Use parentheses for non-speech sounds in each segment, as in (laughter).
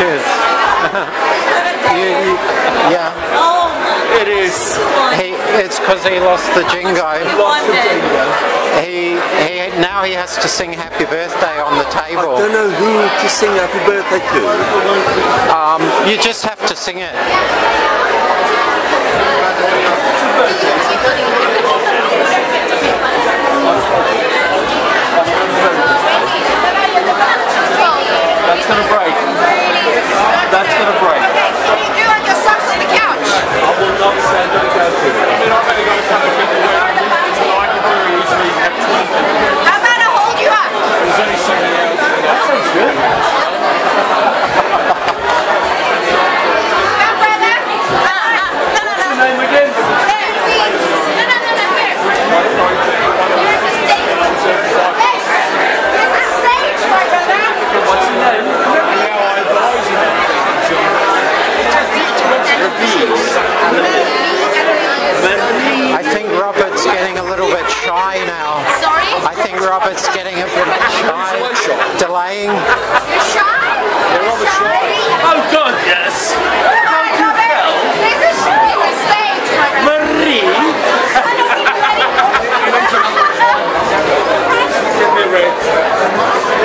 Cheers. (laughs) Cheers. you, you, yeah. Oh, It is. He, it's because he lost the Jenga. London. He, he now he has to sing happy birthday on the table. I table. don't know who to sing happy birthday to. Um, you just have to sing it. That's gonna break. That's gonna break. What are you doing? Your socks on the couch. I will not stand on the couch with it. How about I hold you up? Come, brother. No, no, no. Name again? There, please. No, no, no, no. Here. Here's the stage. Hey, here's the stage, my brother. What's your name? Marie. I think Robert's getting a little bit shy now. Sorry? I think Robert's getting a bit shy. Delaying. (laughs) You're shy? You're shy? Oh God, yes. Hi, Robert. There's a, there's a stage, my. Marie. (laughs) (laughs)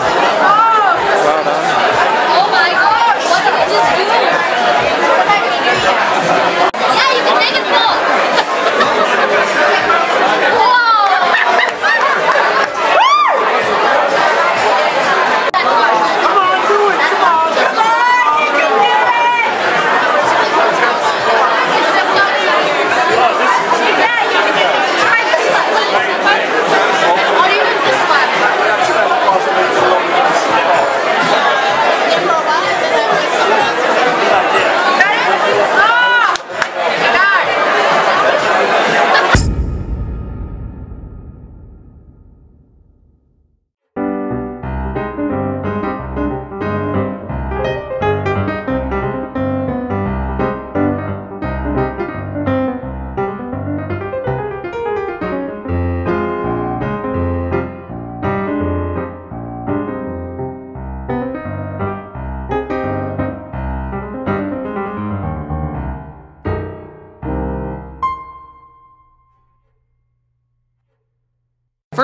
Yeah. (laughs)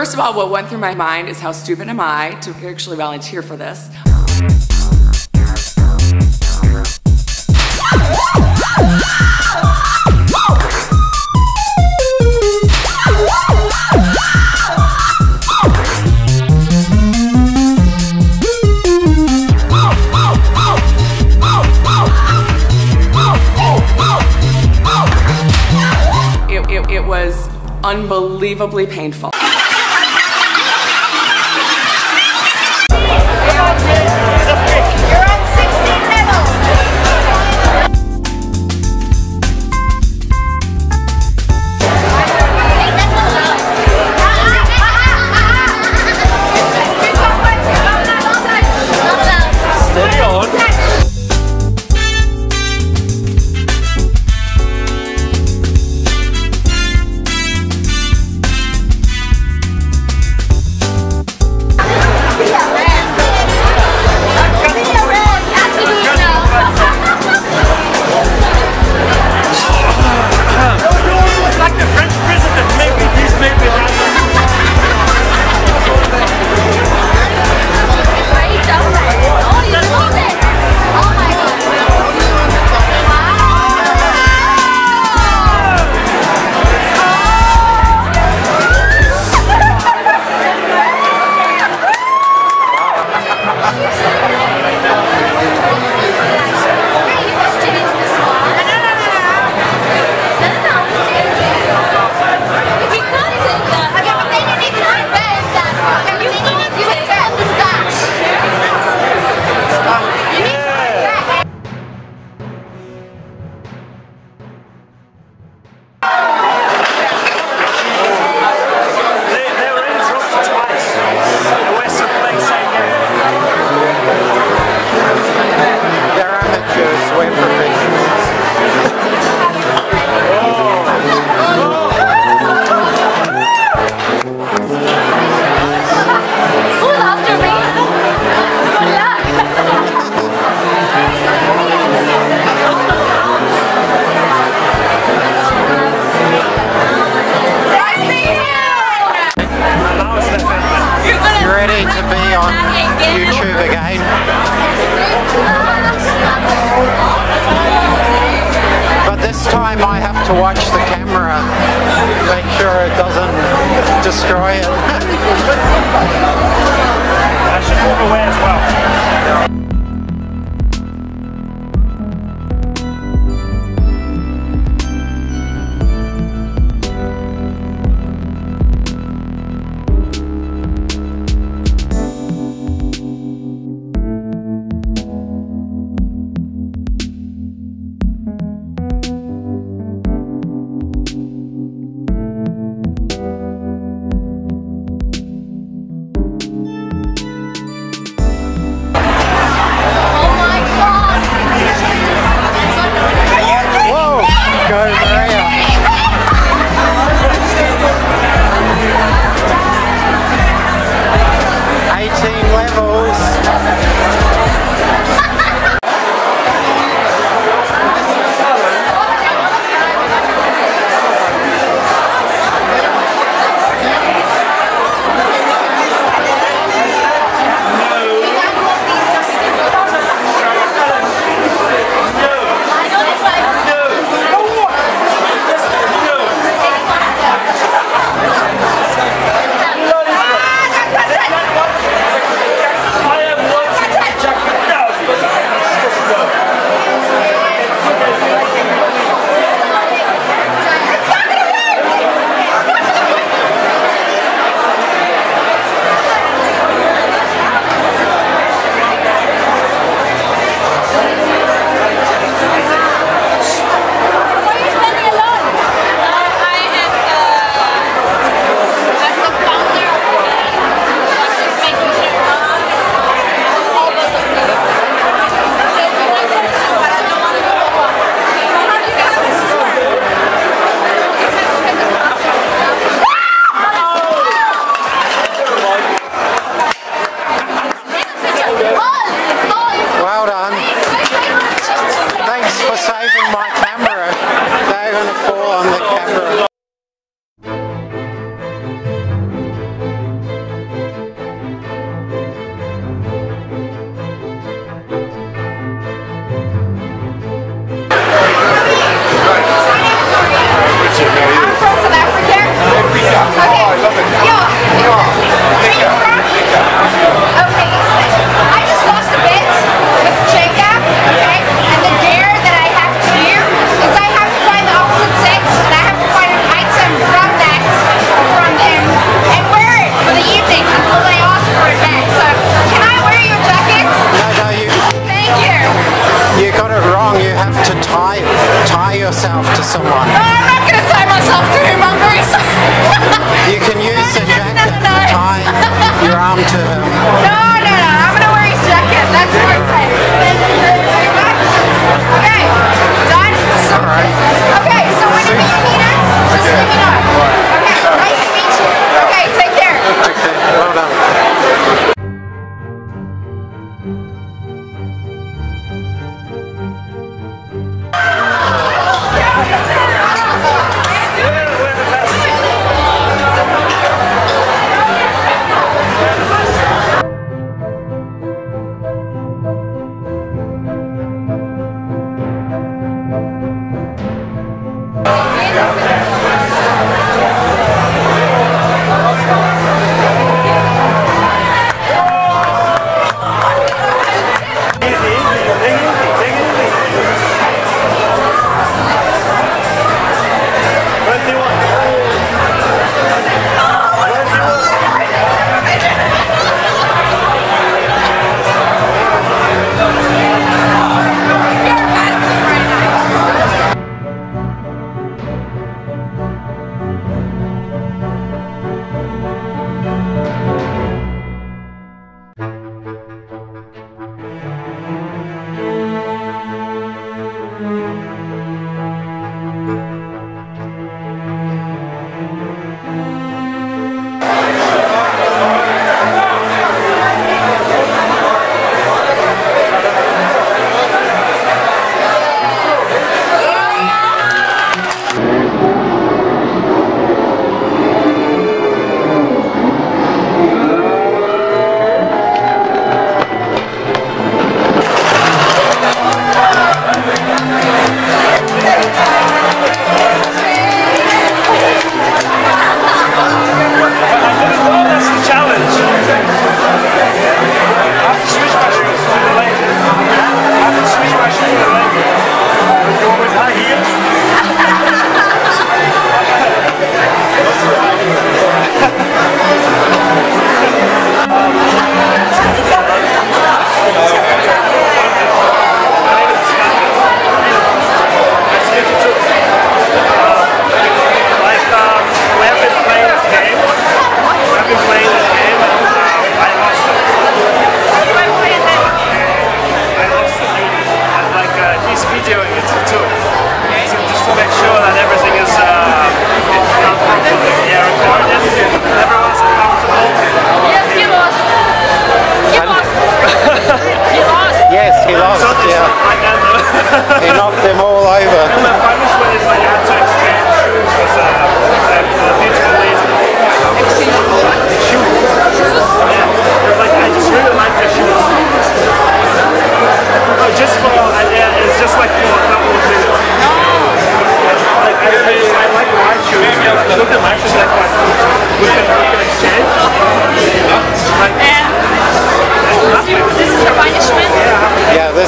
First of all, what went through my mind is how stupid am I to actually volunteer for this? It, it, it was unbelievably painful. Time I have to watch the camera, make sure it doesn't destroy it. (laughs) I should move away as well. Go Maria! Okay. Yo. Where you from? Okay. I just lost a bet with Jacob. Okay. And the dare that I have to do is I have to find the opposite sex and I have to find an item from that from them and wear it for the evening until they ask for it back. So can I wear your jacket? No, no, you, Thank you. you got it wrong. You have to tie tie yourself to someone. No, You can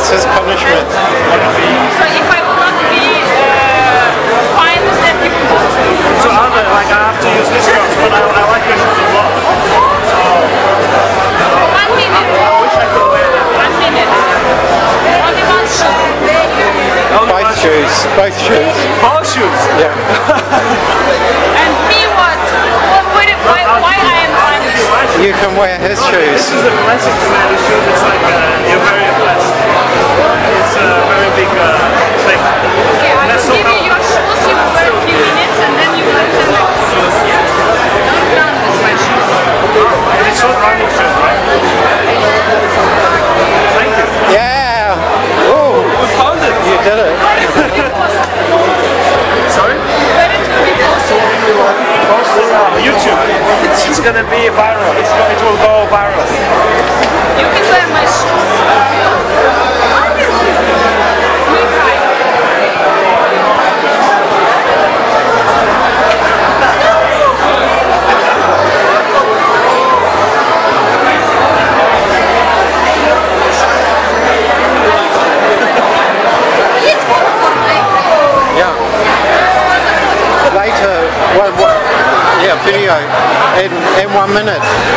Yeah, this is punishment. So if I will not be uh, fine with that, you will not. So other, like I have to use this girl, but I, I like this as well. One minute. I wish I could wear that. One minute. Only one shoe. Only Both one shoes, both shoes. Both shoes. Yeah. And me what? What, what why, why I am punished? You can wear his This shoes. is a blessing to wear these shoes. It's like uh, you're very blessed. It's a very big uh, thing. Okay, I will give you your shoes, you wear in, one minute.